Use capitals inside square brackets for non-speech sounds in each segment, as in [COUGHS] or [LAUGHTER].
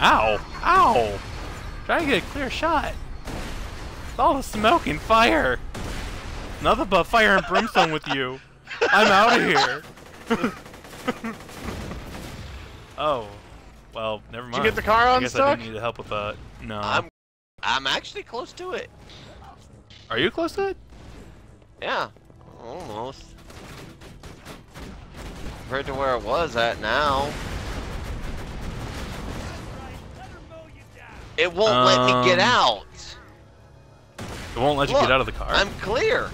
Ow! Ow! Try to get a clear shot. It's all the smoke and fire. Nothing but fire and brimstone with you. I'm out of here. [LAUGHS] oh. Well, never mind. Did you get the car on I guess I didn't need help with that. No. I'm I'm actually close to it. Are you close to it? Yeah, almost. Compared to where it was at now. It won't let me get Um, out. It won't let you Look, get out of the car. I'm clear.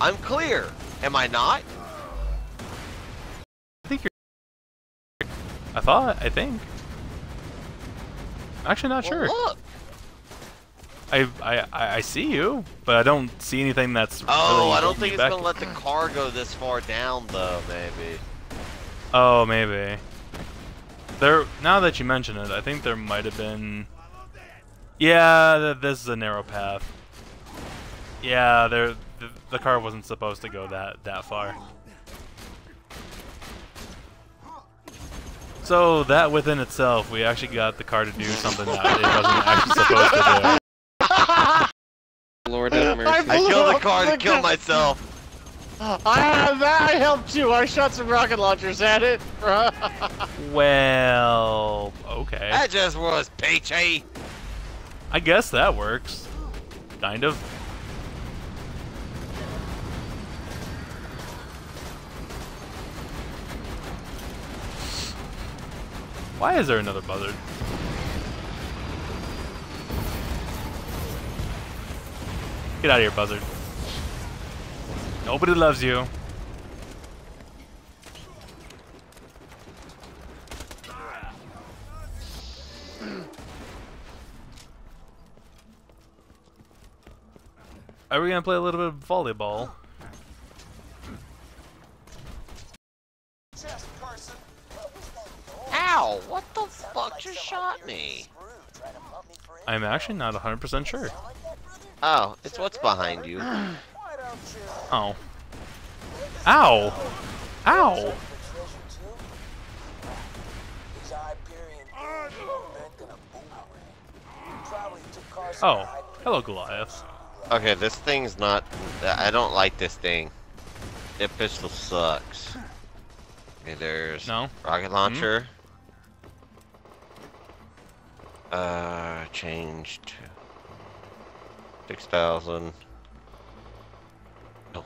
I'm clear. Am I not? I think you're. I thought. I think. Actually, not Well, sure. Look. I, I I I see you, but I don't see anything that's. Oh, really I don't think it's back. gonna let the car go this far down though. Maybe. Oh, maybe. There. Now that you mention it, I think there might have been. Yeah, th this is a narrow path. Yeah, there. The, the car wasn't supposed to go that that far. So that within itself, we actually got the car to do something that it wasn't actually supposed to do. [LAUGHS] Lord have mercy. I blew killed the car to the kill myself. I, that I helped too. I shot some rocket launchers at it. [LAUGHS] Well, okay. That just was peachy. I guess that works. Kind of. Why is there another buzzard? Get out of here, buzzard. Nobody loves you. Are we gonna play a little bit of volleyball? Ow! What the fuck just shot me? I'm actually not 100% sure. Oh, it's what's behind you. [GASPS] Oh. Ow! Ow! Oh, hello Goliath. Okay, this thing's not. I don't like this thing. It pistol sucks. Okay, there's No? rocket launcher. Uh, changed. Six thousand. No.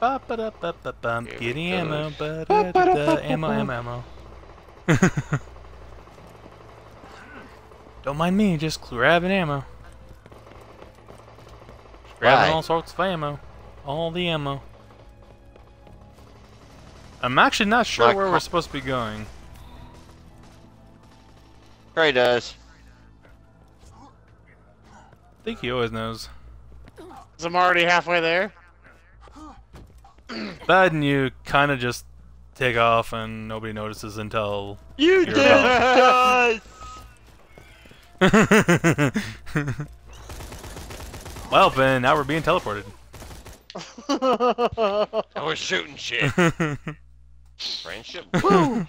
Ba ba da ba ba bum. Here Getting ammo, go. ba da da da. Ammo, ammo, ammo. [LAUGHS] Don't mind me, just grabbing ammo. Just grabbing Why? all sorts of ammo. All the ammo. I'm actually not sure My where we're supposed to be going. Trey does. I think he always knows. I'm already halfway there. [CLEARS THROAT] That and you kind of just take off and nobody notices until You You're did. [LAUGHS] well, Ben, now we're being teleported. [LAUGHS] And we're shooting shit. [LAUGHS] Friendship. Woo!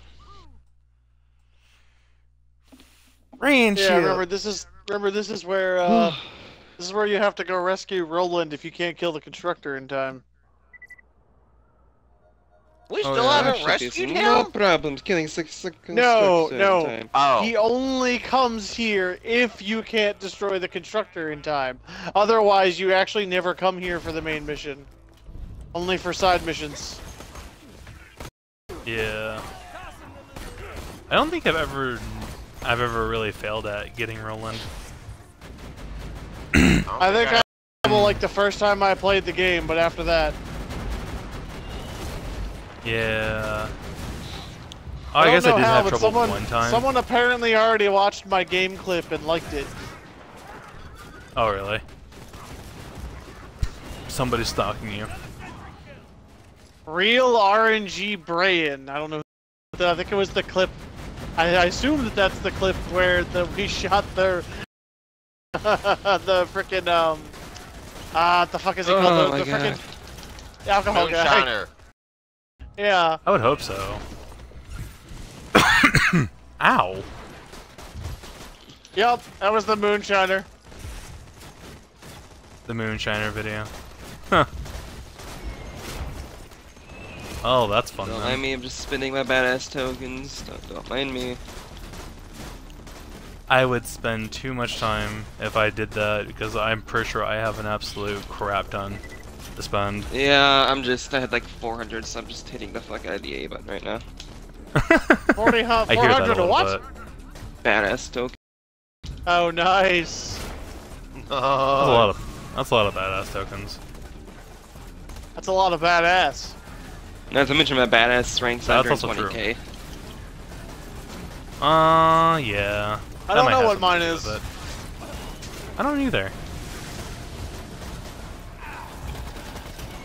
Rain yeah, remember this is remember this is where uh, this is where you have to go rescue Roland if you can't kill the constructor in time. We Oh, still yeah, haven't actually, rescued it's No him. problems killing six seconds. No, no. Time. Oh. He only comes here if you can't destroy the constructor in time. Otherwise, you actually never come here for the main mission. Only for side missions. Yeah. I don't think I've ever, I've ever really failed at getting Roland. [CLEARS THROAT] I think I well, like the first time I played the game, but after that, Yeah. Oh, I, don't guess I know did how, have but trouble someone, one time. Someone apparently already watched my game clip and liked it. Oh, really? Somebody's stalking you. Real RNG Brain. I don't know. I think it was the clip. I, I assume that that's the clip where the we [LAUGHS] shot the [LAUGHS] the freaking um ah the fuck is he Oh called the, the freaking alcohol guy. Moonshiner. Yeah. I would hope so. [COUGHS] Ow. Yep, that was the moonshiner. The Moonshiner video. Huh. Oh, that's fun. Don't then. mind me, I'm just spending my badass tokens. Don't, don't mind me. I would spend too much time if I did that because I'm pretty sure I have an absolute crap ton to spend. Yeah, I'm just, I had like 400, so I'm just hitting the fuck out of the A button right now. [LAUGHS] 40 hu- I hear that a 400 little what? bit. Badass token. Oh, nice. That's a lot of that's a lot of badass tokens. That's a lot of badass. Not to mention my badass ranks That's under 20k. Uh, yeah. I That don't know what mine is. do with it. I don't either.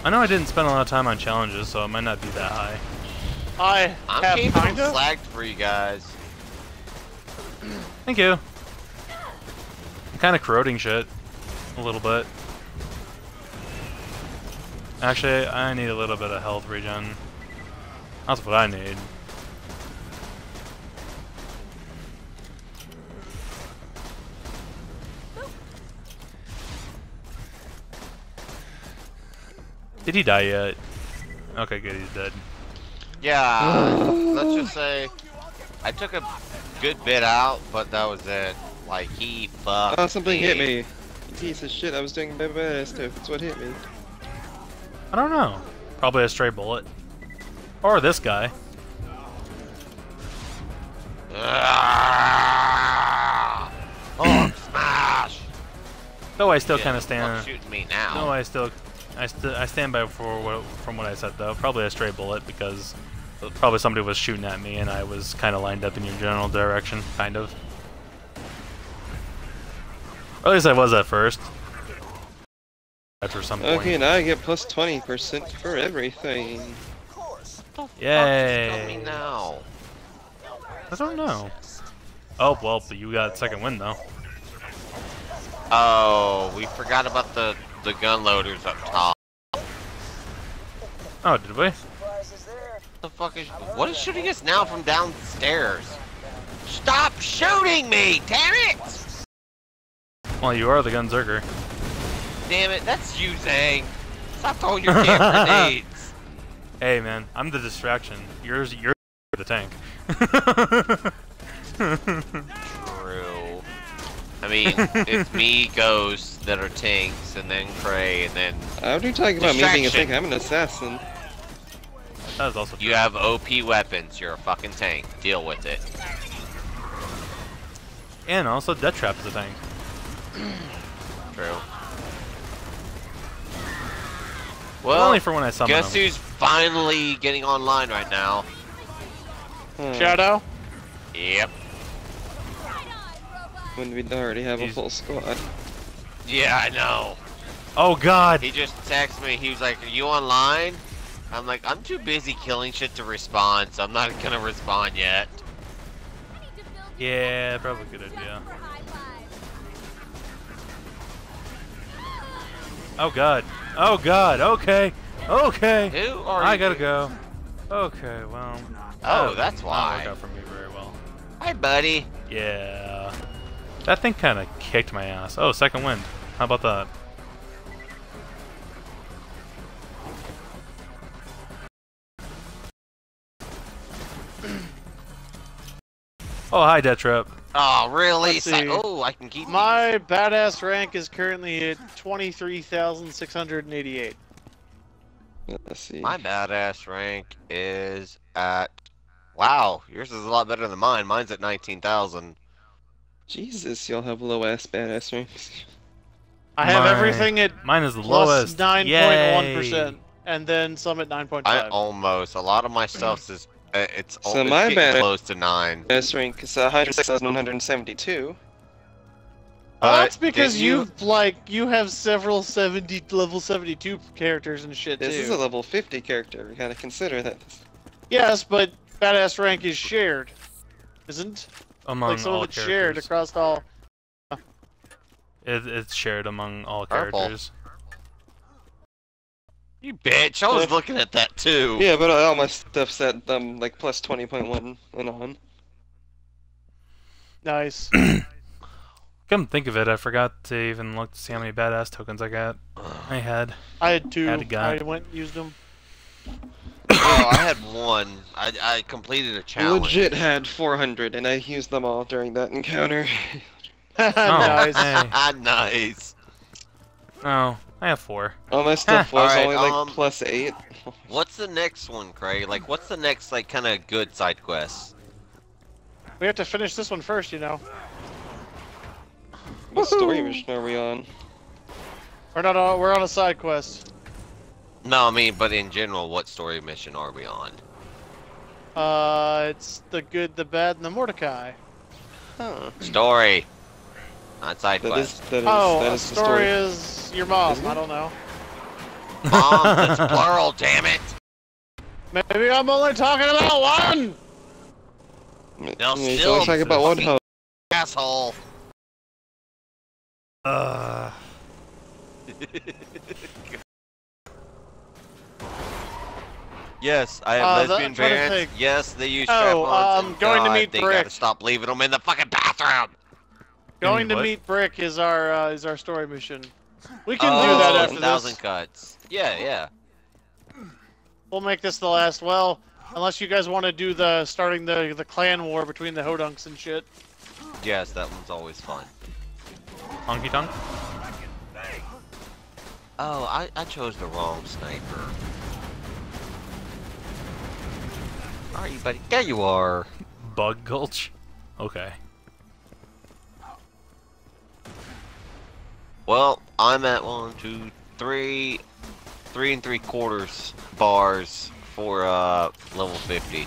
I know I didn't spend a lot of time on challenges, so it might not be that high. I I'm have keeping kinda. flagged for you guys. Thank you. I'm kind of corroding shit. A little bit. Actually, I need a little bit of health regen. That's what I need. Did he die yet? Okay, good, he's dead. Yeah, [SIGHS] let's just say I took a good bit out, but that was it. Like he fucked. Oh, something hit me. Piece of shit, I was doing my badass tokens. That's what hit me. I don't know. Probably a stray bullet. Or this guy. Oh, smash! Though I still Yeah, kind of stand. shooting me now. No, I still, I still, I stand by for what, from what I said though. Probably a stray bullet because probably somebody was shooting at me and I was kind of lined up in your general direction, kind of. Or at least I was at first. After some point. Okay, now I get plus 20% for everything. Tell Yay! now. I don't know. Oh well, but you got second win though. Oh, we forgot about the the gun loaders up top. Oh, did we? The fuck is? What is shooting us now from downstairs? Stop shooting me! Damn it! Well, you are the gunzerker. Damn it! That's you, Zang. Stop throwing your damn [LAUGHS] grenades. Hey man, I'm the distraction. Yours, you're the tank. [LAUGHS] True. I mean, it's me, ghosts that are tanks, and then Cray, and then How do you talking about me being a tank? I'm an assassin. that is also you have OP weapons. You're a fucking tank. Deal with it. And also, Death Trap is a tank. [CLEARS THROAT] True. Well, Well, only for when I summon guess him. who's finally getting online right now? Hmm. Shadow? Yep. When we already have a full squad. Yeah, I know. Oh God! He just texted me. He was like, "Are you online?" I'm like, "I'm too busy killing shit to respond, so I'm not [LAUGHS] gonna respond yet." Yeah, probably a good idea. Oh God! Oh God! Okay, okay. Who are I you? gotta go. Okay, well. Oh, that that's why. not why. work out for me very well. Hi, buddy. Yeah. That thing kind of kicked my ass. Oh, second wind. How about that? [CLEARS THROAT] Oh, hi, Death Trap. Oh, really? Let's Si- see. oh, I can keep My badass rank is currently at 23,688. Let's see. My badass rank is at. Wow, yours is a lot better than mine. Mine's at 19,000. Jesus, y'all have low ass badass ranks. I have My- everything at Mine is the plus lowest. 9.1%, and then some at 9.5. I almost. A lot of my stuff is. Uh, it's So it's my bad- close to nine. Badass rank is uh, 106,172. Well, Uh, that's because did you- you like you have several 70 level 72 characters and shit This too. is a level 50 character. We gotta consider that. Yes, but badass rank is shared, isn't? Among like some all of it's shared across all. It, it's shared among all Purple. characters. You bitch! I was looking at that too. Yeah, but all my stuff's at um like plus 20.1 and on. Nice. [CLEARS THROAT] Come think of it, I forgot to even look to see how many badass tokens I got. I had. I had two. Had a. I went and used them. Oh, I had [LAUGHS] one. I, I completed a challenge. Legit had 400, and I used them all during that encounter. [LAUGHS] nice. hey. [LAUGHS] nice. Oh, I have four. All my stuff was Alright, only like um, plus 8. What's the next one, Craig? Like, what's the next, like, kind of good side quest? We have to finish this one first, you know. What story mission are we on? We're not. On, we're on a side quest. No, I mean, but in general, what story mission are we on? Uh, it's the good, the bad, and the Mordecai. Huh. Story. Not side That is, quest. that is, Oh, that a is the story, story. is your mom. Isn't? I don't know. Mom, [LAUGHS] that's plural, damn it! Maybe I'm only talking about one. They'll He's still only talking about one fucking- hoe. Asshole. Uh, [LAUGHS] [LAUGHS] Yes, I have Uh, lesbian I'm trying to parents. Yes, they use Oh, strap-ons. um, and going to meet they Brick. gotta stop leaving them in the fucking bathroom. Going to what? meet Brick is our uh, is our story mission. We can oh, do that after thousand this. cuts. Yeah, yeah. We'll make this the last. Well, unless you guys want to do the starting the the clan war between the Hodunks and shit. Yes, that one's always fun. honky tonk? Oh, I, I chose the wrong sniper. Are you, buddy? Yeah, you are. Bug Gulch? Okay. Well, I'm at one, two, three, three and three quarters bars for uh level 50.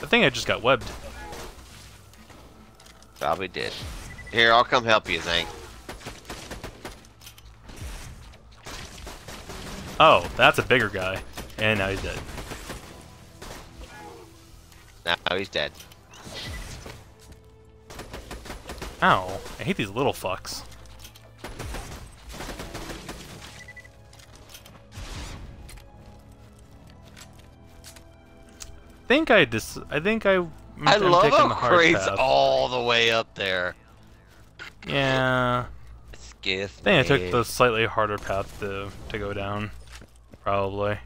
I think I just got webbed. Probably did. Here, I'll come help you, Zank. Oh, that's a bigger guy. And now he's dead. Now he's dead. Ow. I hate these little fucks. I think I dis- I think I. I love how the hard path. all the way up there. Yeah. Skiff. I think I took the slightly harder path to to go down. Probably.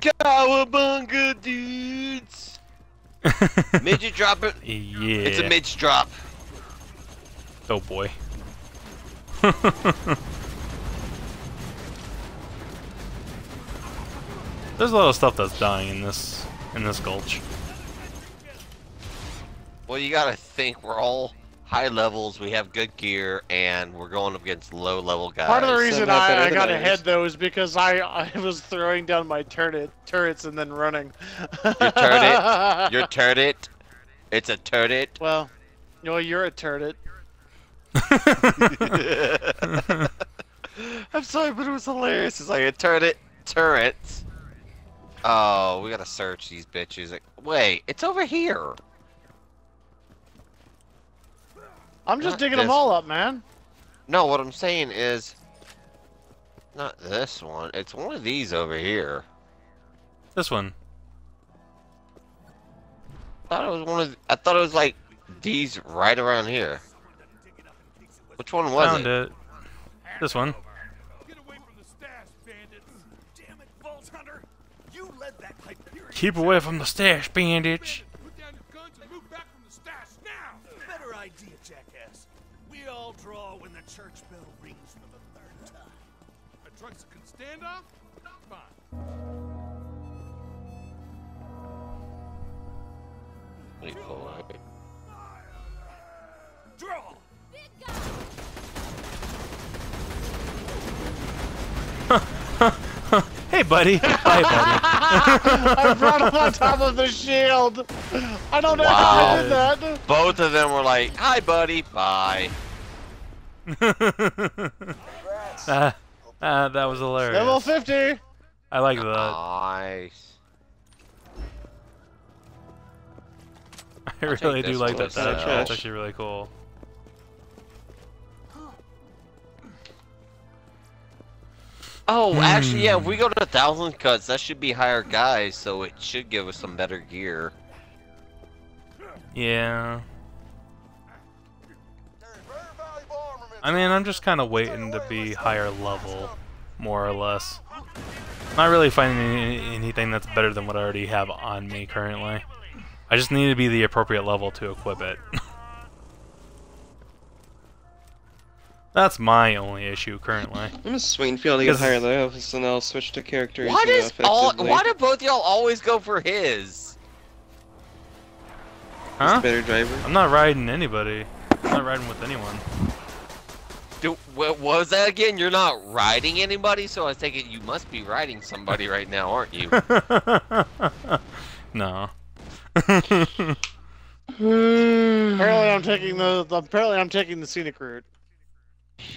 Cowabunga dudes! [LAUGHS] midget drop it. yeah. It's a midge drop. Oh boy. [LAUGHS] There's a lot of stuff that's dying in this in this gulch. Well, you gotta think we're all high levels, we have good gear, and we're going up against low level guys. Part of the reason have better I, I got others. ahead though is because I I was throwing down my turret turrets and then running. Your turret? [LAUGHS] Your turret? It's a turret? well, no, you're a turret. [LAUGHS] I'm sorry, but it was hilarious. It's like a turret. Turret. Oh, we gotta search these bitches. Like, wait, it's over here. I'm just Not digging them all up, man. No, what I'm saying is, not this one. It's one of these over here. This one. I thought it was one of. I thought it was like these right around here. Which one was Found it? it. This one. Get away from the stash, bandits! Damn it, Vault Hunter! You led that Hyperion! Keep away from the stash, bandits. Jackass. We all draw when the church bell rings for the third time. A trucks can stand off? Fine. Wait for Hey, buddy. Hi, buddy. [LAUGHS] I brought him on top of the shield. I don't know how I did that. Both of them were like, "Hi, buddy. Bye." Ah, [LAUGHS] ah, that was hilarious. Level 50. I like that. Nice. I I'll really do like that. instead. That's, that's actually really cool. Oh, actually, yeah. If Hmm. we go to a thousand cuts, that should be higher guys, so it should give us some better gear. Yeah. I mean, I'm just kind of waiting to be higher level, more or less. Not really finding any, anything that's better than what I already have on me currently. I just need to be the appropriate level to equip it. [LAUGHS] that's my only issue currently. [LAUGHS] I'm just waiting for y'all to get Because- higher levels, and I'll switch to characters. Why does all? Why do both y'all always go for his? Huh? Better driver. I'm not riding anybody. I'm not riding with anyone. Do, what was that again? You're not riding anybody, so I take it you must be riding somebody right now, aren't you? [LAUGHS] no. [LAUGHS] Apparently, I'm taking the. Apparently, I'm taking the scenic route.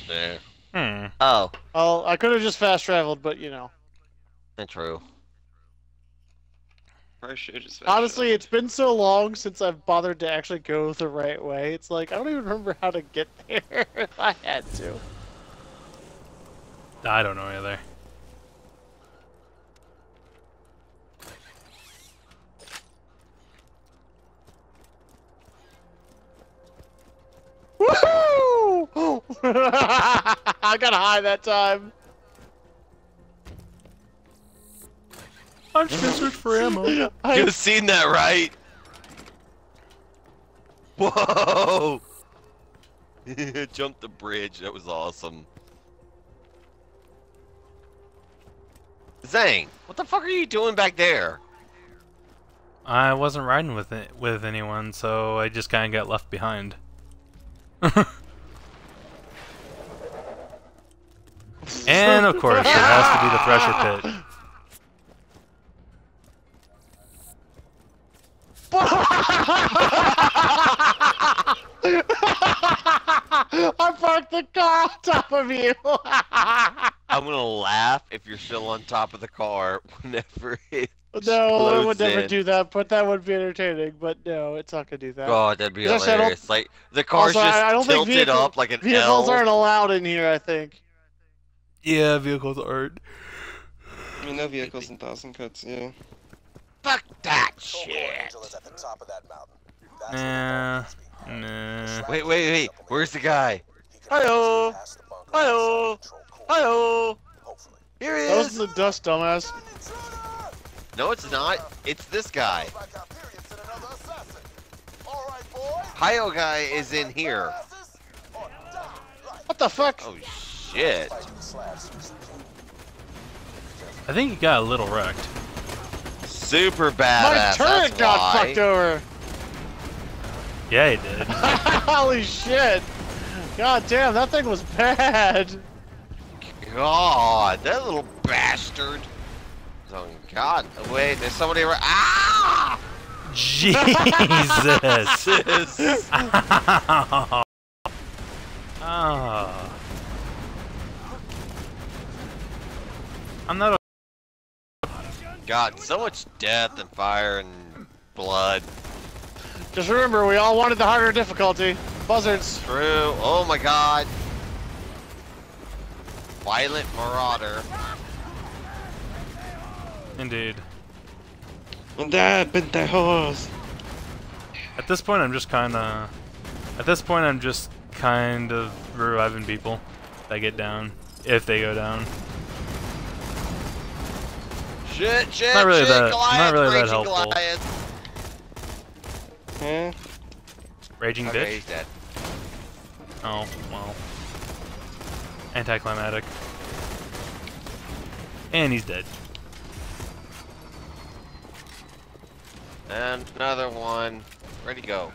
Yeah. hmm. Oh, Well, I could have just fast traveled, but you know. that's true. I should. Honestly, it's been so long since I've bothered to actually go the right way. It's like I don't even remember how to get [LAUGHS] there if I had to. I don't know either. [LAUGHS] I got high that time. I'm just gonna search for ammo. [LAUGHS] I, You've seen that, right? Whoa! [LAUGHS] Jumped the bridge. That was awesome. Zane, what the fuck are you doing back there? I wasn't riding with it, with anyone, so I just kind of got left behind. And of course, it has to be the Thresher [LAUGHS] Pit. [LAUGHS] I parked the car on top of you. [LAUGHS] I'm gonna laugh if you're still on top of the car whenever it. no, I would explodes never in. do that. But that would be entertaining. But no, it's not gonna do that. God, that'd be Because actually, I don't- hilarious. Like the car's Also, just I don't think tilted vehicle- up like an Vehicles L. aren't allowed in here. I think. Yeah, vehicles aren't. I mean, no vehicles in thousand cuts. Yeah. Fuck that shit. Angel is at the top of that mountain. That's where the Nah, bunker must be. nah. Wait, wait, wait. Where's the guy? He can Hi-yo. pass the bunker Hi-yo. and Hi-oh. Hopefully. Here he is! That was is. the dust, dumbass. No, it's not. It's this guy. Like Hyperion sent another assassin. All right, boys. Hio guy is in here. Glasses or die. Right. What the fuck? Oh shit. Fighting the slabs is the key. I think he got a little wrecked. Super My badass. turret that's got why. fucked over. Yeah, he did. [LAUGHS] Holy shit! God damn, that thing was bad. God, that little bastard. Oh God! Wait, there's somebody. Right. Ah! [LAUGHS] Jesus. [LAUGHS] This- Ah. I'm not. God, so much death and fire and blood. Just remember, we all wanted the harder difficulty. Buzzards. True. Oh my God. Violent Marauder. Indeed. And that bent that horse. At this point, I'm just kind of. At this point, I'm just kind of reviving people that get down, if they go down. Shit, shit, Not really shit, that- Goliath, not really that helpful. Goliath. Huh? Raging Okay, bitch. he's dead. Oh well. Anticlimactic. And he's dead. And another one. Ready to go.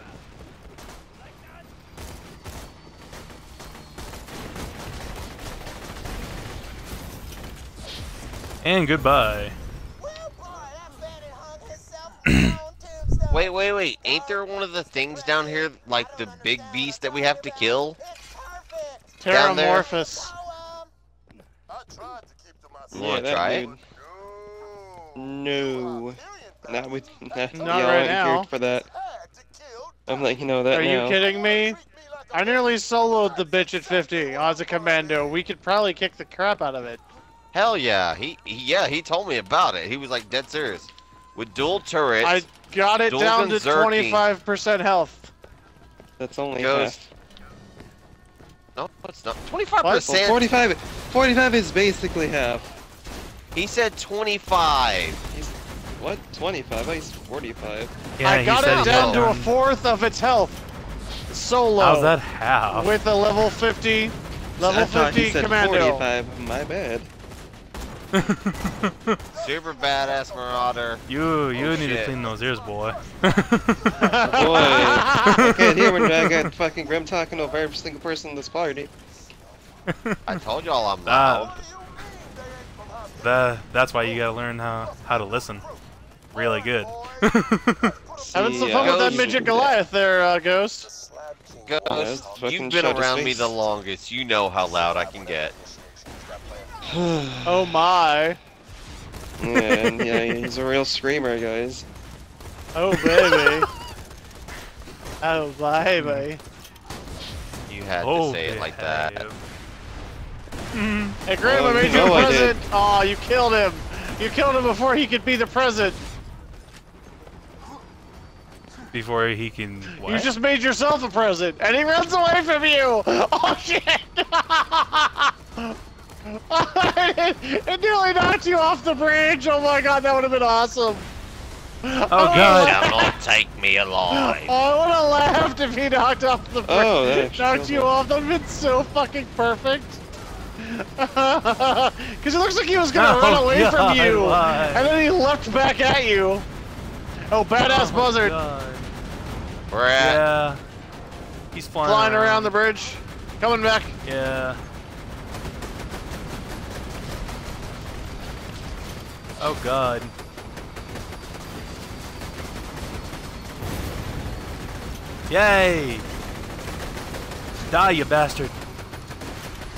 And goodbye. Wait, wait, wait. Ain't there one of the things down here, like the big beast that we have to kill? Down there. Terramorphous. I tried to keep to myself. You wanna yeah, that try it? dude. No. Not with. Not, Not y'all right now. for that. I'm letting you know that Are you kidding me? I nearly soloed the bitch at 50 as a commando. We could probably kick the crap out of it. Hell yeah. He, he yeah, he told me about it. He was like dead serious. With dual turrets, I got it down to 25% health. That's only Ghost. half. no, it's not. 25%. 45, 45 is basically half. He said 25. He's, what? 25? Oh, he's 45. Yeah, I got it down to a fourth of its health. Solo. How's that half? With a level 50, level I thought 50 he said commando. 45. My bad. [LAUGHS] Super badass marauder. you you Oh, need to clean those ears, boy. [LAUGHS] Boy, I can't hear when I got fucking Grim talking to every single person in this party. I told y'all I'm Ah. loud. that that's why you gotta learn how how to listen. Really good. Having some fun with that midget Goliath there, uh, Ghost. Ghost, you've been around me the longest. You know how loud I can get. [SIGHS] Oh my. Man, yeah, he's a real screamer, guys. Oh baby. [LAUGHS] oh baby. You had oh, to say it like that. behave. Hey Graham, I Oh, made you you a know I present. Aw, you killed him. You killed him before he could be the present. Before he can. What? You just made yourself a present, and he runs away from you. [LAUGHS] Oh shit! [LAUGHS] it, it nearly knocked you off the bridge. Oh my god, that would have been awesome. Oh, oh god. Cannot take me alive. Oh, I would have laughed if he knocked off the bridge. Oh, that knocked you me. off. That would have been so fucking perfect. [LAUGHS] Because it looks like he was gonna Oh, run away from you, why? and then he leapt back at you. Oh, badass Oh, buzzard God. We're at Yeah. He's flying, flying around the bridge, coming back. Yeah. Oh god. Yay! Die, you bastard!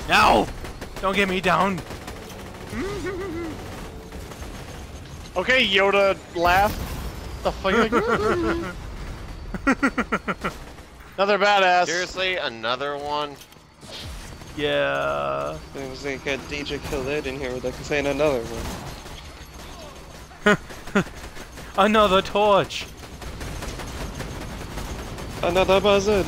No! Don't get me down! [LAUGHS] Okay, Yoda, laugh. The fuck? [LAUGHS] [LAUGHS] Another badass. seriously another one. yeah. It was like a DJ Khaled in here with like saying another one. Another torch! Another buzzard!